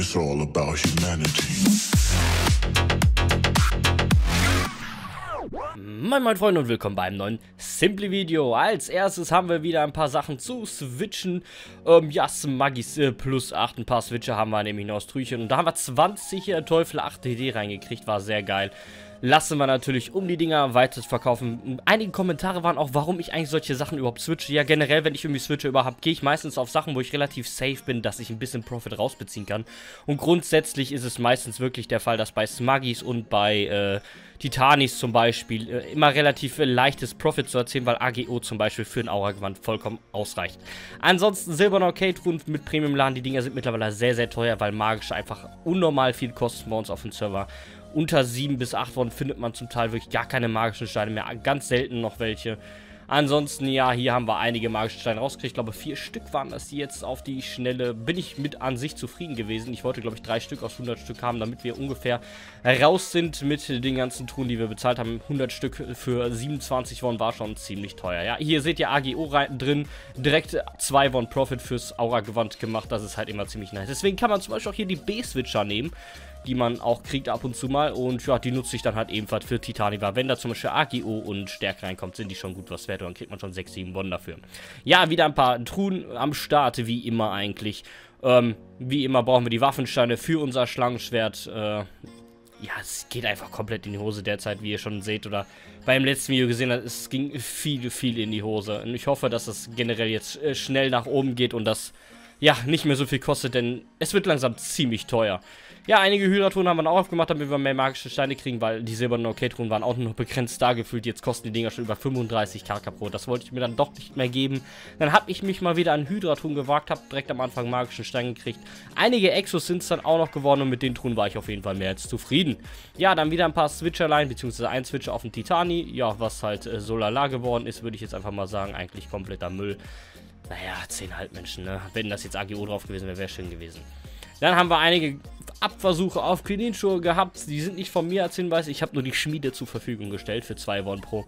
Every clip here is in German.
It's all about humanity. Moin moin Freunde und willkommen beim neuen Simply Video. Als erstes haben wir wieder ein paar Sachen zu switchen. Ähm, ja, Smuggis äh, plus 8, ein paar Switcher haben wir nämlich noch aus Trüchen. Und da haben wir 20 äh, Teufel 8 DD reingekriegt, war sehr geil lassen wir natürlich, um die Dinger weiter zu verkaufen. Einige Kommentare waren auch, warum ich eigentlich solche Sachen überhaupt switche. Ja, generell, wenn ich irgendwie switche überhaupt, gehe ich meistens auf Sachen, wo ich relativ safe bin, dass ich ein bisschen Profit rausbeziehen kann. Und grundsätzlich ist es meistens wirklich der Fall, dass bei Smuggis und bei äh, Titanis zum Beispiel äh, immer relativ äh, leichtes Profit zu erzielen, weil AGO zum Beispiel für ein Aura-Gewand vollkommen ausreicht. Ansonsten silberner Arcade-Rund mit Premium-Laden, die Dinger sind mittlerweile sehr, sehr teuer, weil magisch einfach unnormal viel kosten bei uns auf dem Server unter 7 bis 8 Wochen findet man zum Teil wirklich gar keine magischen Steine mehr. Ganz selten noch welche. Ansonsten, ja, hier haben wir einige magische Steine rausgekriegt. Ich glaube, vier Stück waren das jetzt auf die Schnelle. Bin ich mit an sich zufrieden gewesen. Ich wollte, glaube ich, drei Stück aus 100 Stück haben, damit wir ungefähr raus sind mit den ganzen Truhen, die wir bezahlt haben. 100 Stück für 27 Won war schon ziemlich teuer. Ja, hier seht ihr AGO drin. Direkt 2 Won Profit fürs Aura-Gewand gemacht. Das ist halt immer ziemlich nice. Deswegen kann man zum Beispiel auch hier die B-Switcher nehmen die man auch kriegt ab und zu mal. Und ja, die nutze ich dann halt ebenfalls für Titaniva. Wenn da zum Beispiel AGO und Stärke reinkommt, sind die schon gut was wert. Und dann kriegt man schon 6, 7 Bonn dafür. Ja, wieder ein paar Truhen am Start, wie immer eigentlich. Ähm, wie immer brauchen wir die Waffensteine für unser Schlangenschwert. Äh, ja, es geht einfach komplett in die Hose derzeit, wie ihr schon seht oder beim letzten Video gesehen habt. Es ging viel, viel in die Hose. Und ich hoffe, dass es generell jetzt äh, schnell nach oben geht und das ja, nicht mehr so viel kostet, denn es wird langsam ziemlich teuer. Ja, einige Hydratruhen haben wir auch aufgemacht, damit wir mehr magische Steine kriegen, weil die silbernen Okay-Truhen waren auch nur noch begrenzt da gefühlt. Jetzt kosten die Dinger schon über 35 KK pro. Das wollte ich mir dann doch nicht mehr geben. Dann habe ich mich mal wieder an Hydratruhen gewagt, habe direkt am Anfang magischen Steine gekriegt. Einige Exos sind es dann auch noch geworden und mit den Truhen war ich auf jeden Fall mehr als zufrieden. Ja, dann wieder ein paar Switcherline, beziehungsweise ein Switcher auf dem Titani. Ja, was halt äh, so lala geworden ist, würde ich jetzt einfach mal sagen. Eigentlich kompletter Müll. Naja, 10 Halbmenschen, ne? Wenn das jetzt AGO drauf gewesen wäre, wäre schön gewesen. Dann haben wir einige Abversuche auf Klinschuhe gehabt. Die sind nicht von mir als Hinweis. Ich habe nur die Schmiede zur Verfügung gestellt für 2 Won pro.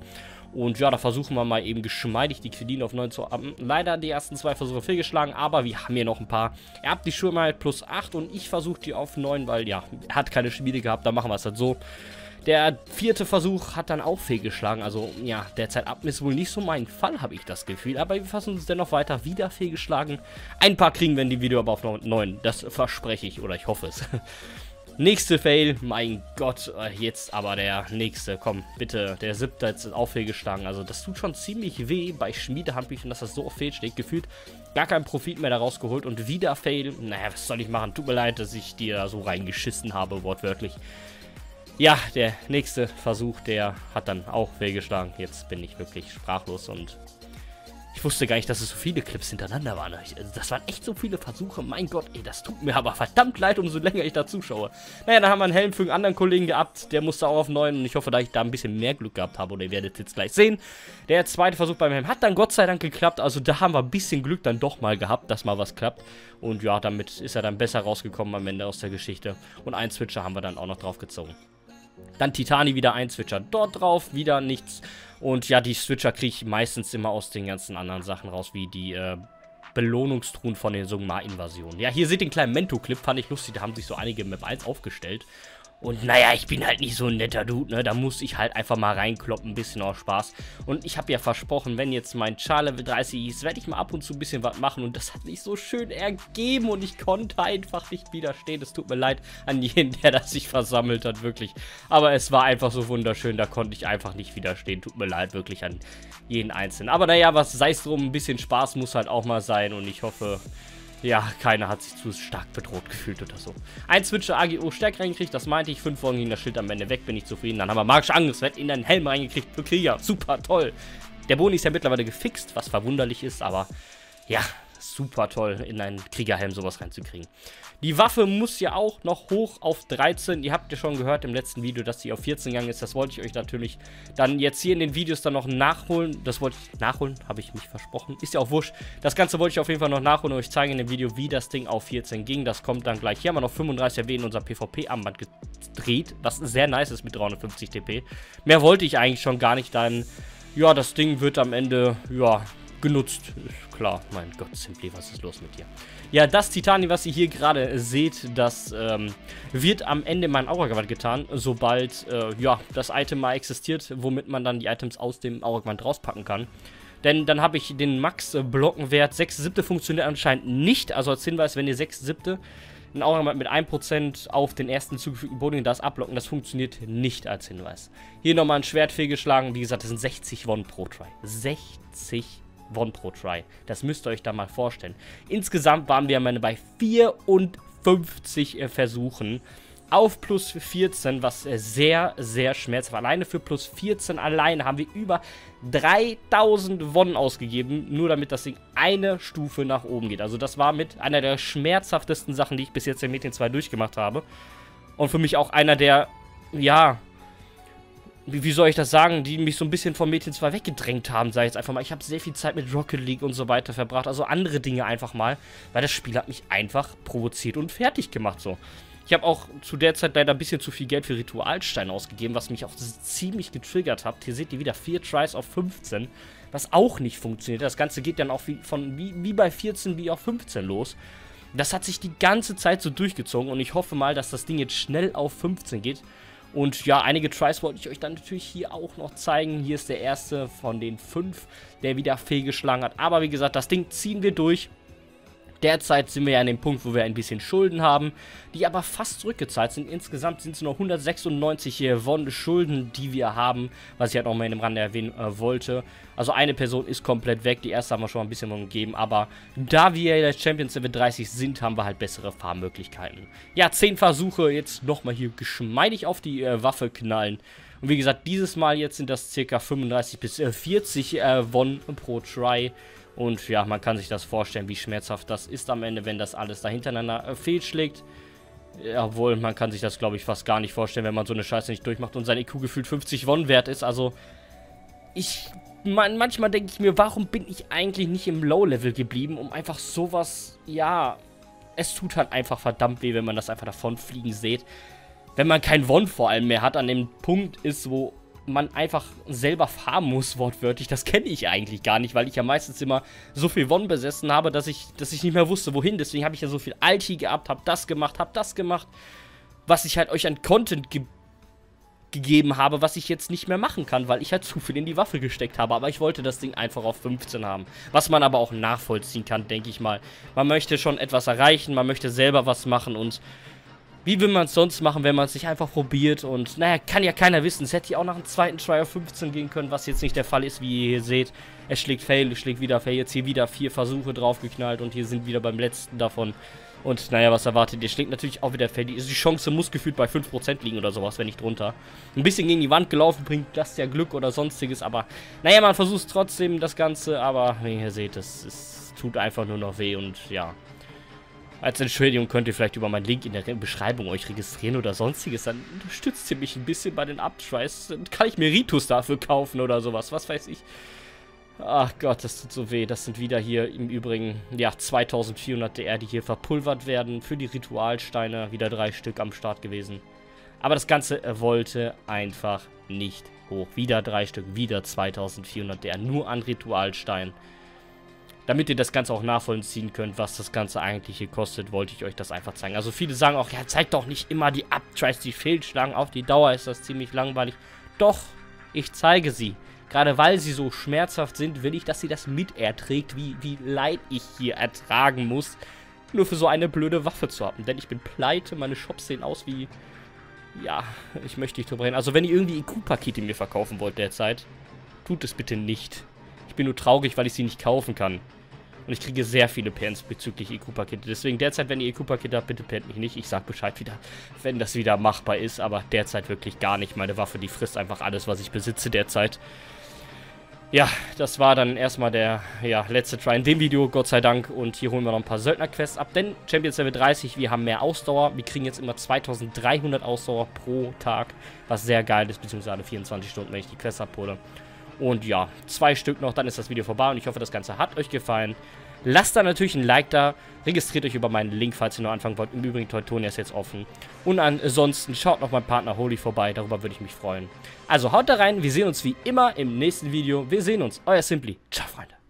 Und ja, da versuchen wir mal eben geschmeidig die Quidin auf 9 zu haben. Leider die ersten zwei Versuche fehlgeschlagen, aber wir haben hier noch ein paar. Er hat die Schuhe mal plus 8 und ich versuche die auf 9, weil ja, er hat keine Schmiede gehabt. Da machen wir es halt so. Der vierte Versuch hat dann auch fehlgeschlagen. Also, ja, derzeit ab ist wohl nicht so mein Fall, habe ich das Gefühl. Aber wir fassen uns dennoch weiter. Wieder fehlgeschlagen. Ein paar kriegen wir in die Video aber auf 9. Das verspreche ich oder ich hoffe es. Nächste Fail, mein Gott, äh, jetzt aber der nächste, komm, bitte, der siebte ist auch fehlgeschlagen, also das tut schon ziemlich weh bei Schmiedehandbüchern, dass das so oft fehlsteht, gefühlt gar keinen Profit mehr daraus geholt und wieder Fail, naja, was soll ich machen, tut mir leid, dass ich dir da so reingeschissen habe, wortwörtlich. Ja, der nächste Versuch, der hat dann auch fehlgeschlagen. Jetzt bin ich wirklich sprachlos und ich wusste gar nicht, dass es so viele Clips hintereinander waren. Also das waren echt so viele Versuche. Mein Gott, ey, das tut mir aber verdammt leid, umso länger ich da zuschaue. Naja, dann haben wir einen Helm für einen anderen Kollegen gehabt. Der musste auch auf 9 und ich hoffe, dass ich da ein bisschen mehr Glück gehabt habe. Oder ihr werdet jetzt gleich sehen. Der zweite Versuch beim Helm hat dann Gott sei Dank geklappt. Also da haben wir ein bisschen Glück dann doch mal gehabt, dass mal was klappt. Und ja, damit ist er dann besser rausgekommen am Ende aus der Geschichte. Und einen Switcher haben wir dann auch noch draufgezogen. Dann Titani wieder ein Switcher dort drauf, wieder nichts. Und ja, die Switcher kriege ich meistens immer aus den ganzen anderen Sachen raus, wie die äh, Belohnungstruhen von den Sogmar-Invasionen. Ja, hier seht ihr den kleinen Mento-Clip, fand ich lustig, da haben sich so einige Map 1 aufgestellt. Und naja, ich bin halt nicht so ein netter Dude, ne? Da muss ich halt einfach mal reinkloppen, ein bisschen auch Spaß. Und ich habe ja versprochen, wenn jetzt mein Char Level 30 ist, werde ich mal ab und zu ein bisschen was machen. Und das hat sich so schön ergeben und ich konnte einfach nicht widerstehen. Es tut mir leid an jeden, der das sich versammelt hat, wirklich. Aber es war einfach so wunderschön, da konnte ich einfach nicht widerstehen. Tut mir leid, wirklich an jeden Einzelnen. Aber naja, was sei es drum, ein bisschen Spaß muss halt auch mal sein. Und ich hoffe, ja, keiner hat sich zu stark bedroht gefühlt oder so. Ein Switcher AGO stärker reingekriegt, das meinte ich. Fünf Folgen ging das Schild am Ende weg, bin ich zufrieden. Dann haben wir magische Angriffswert in den Helm reingekriegt für Krieger. Super toll. Der Boni ist ja mittlerweile gefixt, was verwunderlich ist, aber ja, super toll, in einen Kriegerhelm sowas reinzukriegen. Die Waffe muss ja auch noch hoch auf 13. Ihr habt ja schon gehört im letzten Video, dass sie auf 14 gegangen ist. Das wollte ich euch natürlich dann jetzt hier in den Videos dann noch nachholen. Das wollte ich nachholen, habe ich mich versprochen. Ist ja auch wurscht. Das Ganze wollte ich auf jeden Fall noch nachholen und euch zeigen in dem Video, wie das Ding auf 14 ging. Das kommt dann gleich. Hier haben wir noch 35 RW in unser PvP-Armband gedreht, was sehr nice ist mit 350 TP. Mehr wollte ich eigentlich schon gar nicht. Dann, ja, das Ding wird am Ende, ja, genutzt. Klar, mein Gott, Simply, was ist los mit dir? Ja, das Titani, was ihr hier gerade seht, das ähm, wird am Ende in meinem Auragewand getan, sobald äh, ja, das Item mal existiert, womit man dann die Items aus dem Auragewand rauspacken kann. Denn dann habe ich den Max-Blockenwert. 6 siebte funktioniert anscheinend nicht. Also als Hinweis, wenn ihr 6 siebte ein Auragewand mit 1% auf den ersten zugefügten Boden das ablocken, das funktioniert nicht als Hinweis. Hier nochmal ein Schwert fehlgeschlagen. Wie gesagt, das sind 60 Won pro Try. 60 Won pro Try. Das müsst ihr euch da mal vorstellen. Insgesamt waren wir am Ende bei 54 äh, Versuchen auf plus 14, was äh, sehr, sehr schmerzhaft. Alleine für plus 14 alleine haben wir über 3000 Wonnen ausgegeben, nur damit das Ding eine Stufe nach oben geht. Also das war mit einer der schmerzhaftesten Sachen, die ich bis jetzt in Mädchen 2 durchgemacht habe. Und für mich auch einer der, ja, wie, soll ich das sagen, die mich so ein bisschen vom Mädchen 2 weggedrängt haben, sag ich jetzt einfach mal. Ich habe sehr viel Zeit mit Rocket League und so weiter verbracht, also andere Dinge einfach mal, weil das Spiel hat mich einfach provoziert und fertig gemacht so. Ich habe auch zu der Zeit leider ein bisschen zu viel Geld für Ritualsteine ausgegeben, was mich auch ziemlich getriggert hat. Hier seht ihr wieder 4 Tries auf 15, was auch nicht funktioniert. Das Ganze geht dann auch wie, von, wie, wie bei 14 wie auf 15 los. Das hat sich die ganze Zeit so durchgezogen und ich hoffe mal, dass das Ding jetzt schnell auf 15 geht. Und ja, einige Tries wollte ich euch dann natürlich hier auch noch zeigen. Hier ist der erste von den fünf, der wieder fehlgeschlagen hat. Aber wie gesagt, das Ding ziehen wir durch. Derzeit sind wir ja an dem Punkt, wo wir ein bisschen Schulden haben, die aber fast zurückgezahlt sind. Insgesamt sind es noch 196 Won Schulden, die wir haben, was ich halt noch mal in dem Rande erwähnen äh, wollte. Also eine Person ist komplett weg, die erste haben wir schon mal ein bisschen gegeben, aber da wir ja Champions Level 30 sind, haben wir halt bessere Fahrmöglichkeiten. Ja, 10 Versuche, jetzt nochmal hier geschmeidig auf die äh, Waffe knallen. Und wie gesagt, dieses Mal jetzt sind das ca. 35 bis äh, 40 äh, Won pro Try. Und ja, man kann sich das vorstellen, wie schmerzhaft das ist am Ende, wenn das alles da hintereinander äh, fehlschlägt. Obwohl, man kann sich das, glaube ich, fast gar nicht vorstellen, wenn man so eine Scheiße nicht durchmacht und sein IQ gefühlt 50 Won wert ist. Also, ich... Man, manchmal denke ich mir, warum bin ich eigentlich nicht im Low-Level geblieben, um einfach sowas... Ja, es tut halt einfach verdammt weh, wenn man das einfach davon fliegen sieht. Wenn man kein Won vor allem mehr hat, an dem Punkt ist, wo man einfach selber farmen muss, wortwörtlich. Das kenne ich eigentlich gar nicht, weil ich ja meistens immer so viel Won besessen habe, dass ich, dass ich nicht mehr wusste, wohin. Deswegen habe ich ja so viel Alti gehabt, habe das gemacht, habe das gemacht, was ich halt euch an Content ge gegeben habe, was ich jetzt nicht mehr machen kann, weil ich halt zu viel in die Waffe gesteckt habe. Aber ich wollte das Ding einfach auf 15 haben. Was man aber auch nachvollziehen kann, denke ich mal. Man möchte schon etwas erreichen, man möchte selber was machen und wie will man es sonst machen, wenn man es sich einfach probiert? Und naja, kann ja keiner wissen. Es hätte ja auch nach einem zweiten Try auf 15 gehen können, was jetzt nicht der Fall ist, wie ihr hier seht. Es schlägt Fail, es schlägt wieder Fail. Jetzt hier wieder vier Versuche draufgeknallt und hier sind wieder beim letzten davon. Und naja, was erwartet ihr? Schlägt natürlich auch wieder Fail. Die, die Chance muss gefühlt bei 5% liegen oder sowas, wenn nicht drunter. Ein bisschen gegen die Wand gelaufen bringt das ja Glück oder sonstiges, aber naja, man versucht trotzdem das Ganze, aber wie ihr seht, es, es tut einfach nur noch weh und ja. Als Entschuldigung könnt ihr vielleicht über meinen Link in der Beschreibung euch registrieren oder sonstiges. Dann unterstützt ihr mich ein bisschen bei den Uptries. Dann kann ich mir Ritus dafür kaufen oder sowas. Was weiß ich. Ach Gott, das tut so weh. Das sind wieder hier im Übrigen, ja, 2400 DR, die hier verpulvert werden. Für die Ritualsteine wieder drei Stück am Start gewesen. Aber das Ganze wollte einfach nicht hoch. Wieder drei Stück, wieder 2400 DR. Nur an Ritualsteinen. Damit ihr das Ganze auch nachvollziehen könnt, was das Ganze eigentlich hier kostet, wollte ich euch das einfach zeigen. Also viele sagen auch, ja, zeigt doch nicht immer die Uptries, die fehlschlagen. Auf die Dauer ist das ziemlich langweilig. Doch, ich zeige sie. Gerade weil sie so schmerzhaft sind, will ich, dass sie das miterträgt, wie, wie leid ich hier ertragen muss, nur für so eine blöde Waffe zu haben. Denn ich bin pleite, meine Shops sehen aus wie... Ja, ich möchte nicht drüber reden. Also wenn ihr irgendwie IQ-Pakete mir verkaufen wollt derzeit, tut es bitte nicht. Ich bin nur traurig, weil ich sie nicht kaufen kann. Und ich kriege sehr viele Pens bezüglich EQ-Pakete. Deswegen derzeit, wenn ihr EQ-Pakete habt, bitte pennt mich nicht. Ich sag Bescheid wieder, wenn das wieder machbar ist. Aber derzeit wirklich gar nicht. Meine Waffe, die frisst einfach alles, was ich besitze derzeit. Ja, das war dann erstmal der ja, letzte Try in dem Video, Gott sei Dank. Und hier holen wir noch ein paar Söldner-Quests ab. Denn Champions Level 30, wir haben mehr Ausdauer. Wir kriegen jetzt immer 2300 Ausdauer pro Tag. Was sehr geil ist, beziehungsweise alle 24 Stunden, wenn ich die Quests abhole. Und ja, zwei Stück noch, dann ist das Video vorbei und ich hoffe, das Ganze hat euch gefallen. Lasst da natürlich ein Like da, registriert euch über meinen Link, falls ihr nur anfangen wollt. Im Übrigen, Teutonia ist jetzt offen. Und ansonsten schaut noch mein Partner Holy vorbei, darüber würde ich mich freuen. Also haut da rein, wir sehen uns wie immer im nächsten Video. Wir sehen uns, euer Simply. Ciao, Freunde.